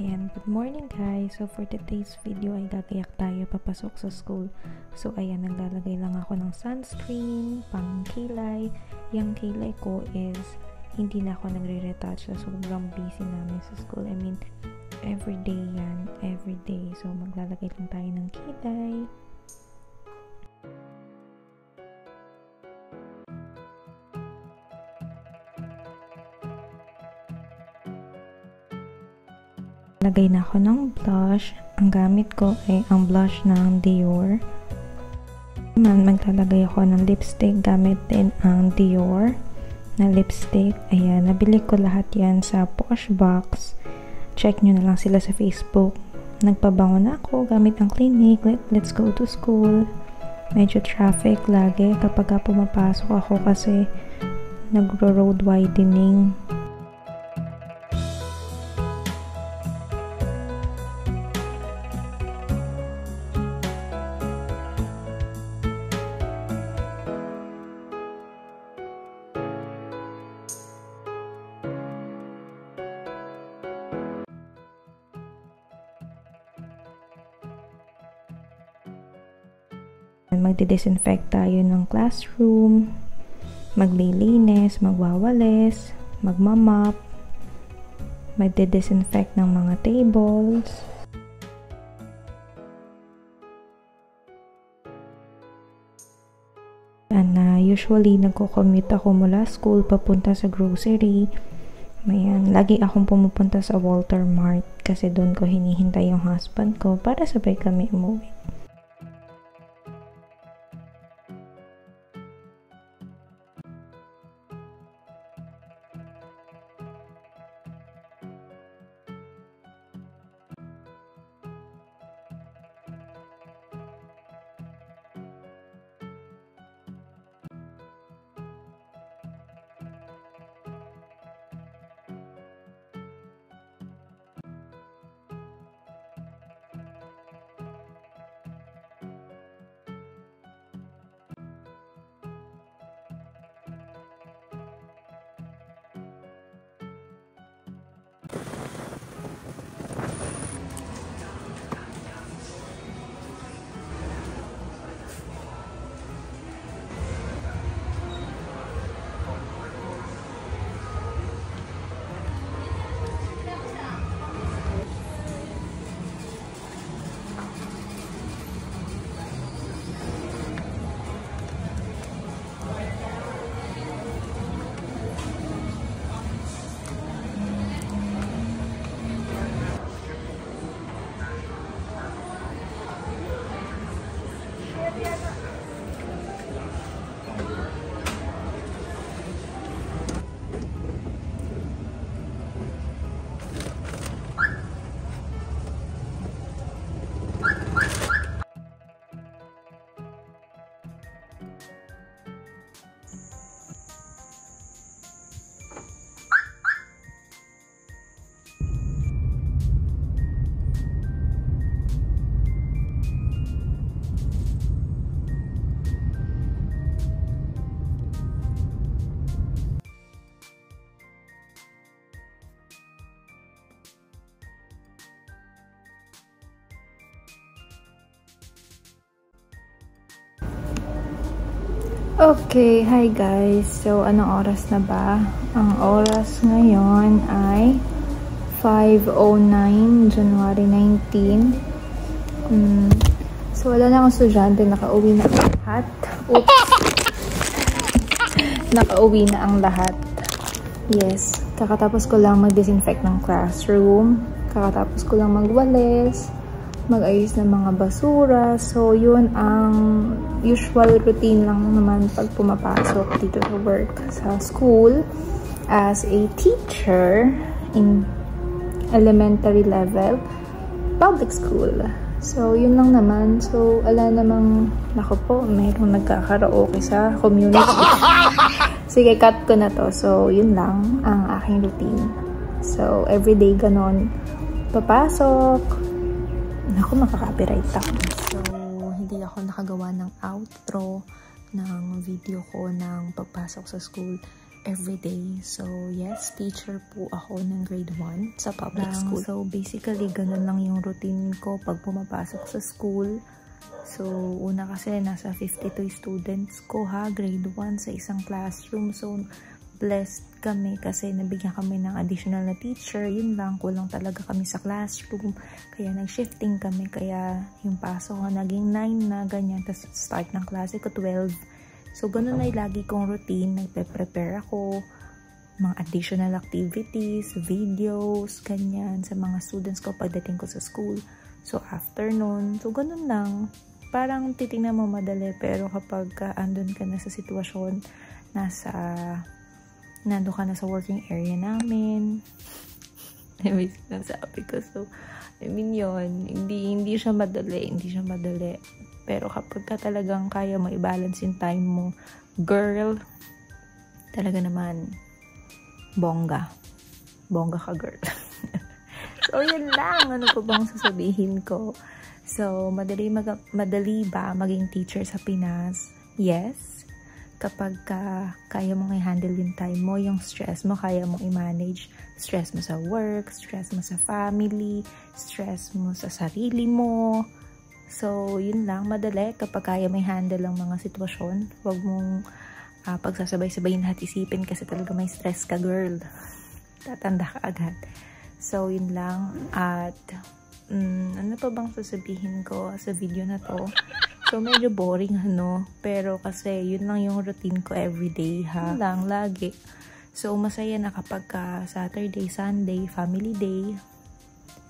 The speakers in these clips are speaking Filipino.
Ayan, good morning guys. So for today's video ay gagayak tayo papasok sa school. So ayan, naglalagay lang ako ng sunscreen, pang kilay. Yung kilay ko is hindi na ako nagre-retouch so sobrang busy namin sa school. I mean, everyday yan, everyday. So maglalagay lang tayo ng kilay. Lagay na ako ng blush. Ang gamit ko ay ang blush ng Dior. Man, maglalagay ako ng lipstick gamit din ang Dior na lipstick. Ayan, nabili ko lahat yan sa Poshbox. Check nyo na lang sila sa Facebook. Nagpabango na ako gamit ang clinic. Let, let's go to school. Medyo traffic lagi kapag pumapasok ako kasi nagro-road widening. Magdi-disinfect tayo ng classroom, maglilinis, magwawalis, magmamap, magdi-disinfect ng mga tables. And uh, usually, nagko-commute ako mula school papunta sa grocery. Mayan, lagi akong pumupunta sa Walter Mart kasi doon ko hinihintay yung husband ko para sabay kami umuwi. Okay, hi guys. So, anong oras na ba? Ang oras ngayon ay 5.09, January 19. Um, so, wala na akong estudyante. Nakauwi na ang lahat. Oops. Nakauwi na ang lahat. Yes. Kakatapos ko lang mag-disinfect ng classroom. Kakatapos ko lang magwalis mag-ayos ng mga basura. So, yun ang usual routine lang naman pag pumapasok dito sa work sa school as a teacher in elementary level public school. So, yun lang naman. So, ala namang, nako po, mayroong nagkakaraoke sa community. Sige, cut ko na to. So, yun lang ang aking routine. So, everyday ganon. Papasok, Naku, makaka-copyright ako. So, hindi ako nakagawa ng outro ng video ko ng pagpasok sa school. everyday. So, yes, teacher po ako ng grade 1 sa public lang. school. So, basically, ganun lang yung routine ko pag pumapasok sa school. So, una kasi nasa 52 students ko ha, grade 1 sa isang classroom. So, blessed kami kasi nabigyan kami ng additional na teacher. Yun lang, kulang talaga kami sa classroom. Kaya nag-shifting kami. Kaya yung pasok ko naging 9 na, ganyan. Tapos start ng klase ko 12. So, ganun na lagi kong routine. Nagpe-prepare ako mga additional activities, videos, ganyan, sa mga students ko pagdating ko sa school. So, after nun, so ganun lang. Parang titingnan mo madali, pero kapag uh, andun ka na sa sitwasyon, nasa nando ka na sa working area namin. May sinasabi ko. So, I mean yun, hindi, hindi siya madali, hindi siya madali. Pero kapag ka talagang kaya mo i-balance yung time mo, girl, talaga naman, bongga. Bongga ka, girl. so, yun lang. Ano pa bang sasabihin ko? So, madali, mag madali ba maging teacher sa Pinas? Yes kapag ka, kaya mong i-handle yung time mo, yung stress mo, kaya mong i-manage. Stress mo sa work, stress mo sa family, stress mo sa sarili mo. So, yun lang, madali kapag kaya may handle ang mga sitwasyon. Huwag mong uh, pagsasabay-sabayin lahat isipin kasi talaga may stress ka, girl. Tatanda ka agad. So, yun lang. At, um, ano pa bang sasabihin ko sa video na to? So, medyo boring, ano. Pero kasi, yun lang yung routine ko everyday, ha. Yun lang, lagi. So, masaya na kapag ka Saturday, Sunday, family day.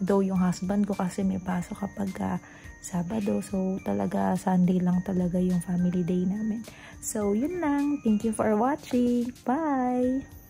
Though, yung husband ko kasi may pasok kapag ka Sabado. So, talaga, Sunday lang talaga yung family day namin. So, yun lang. Thank you for watching. Bye!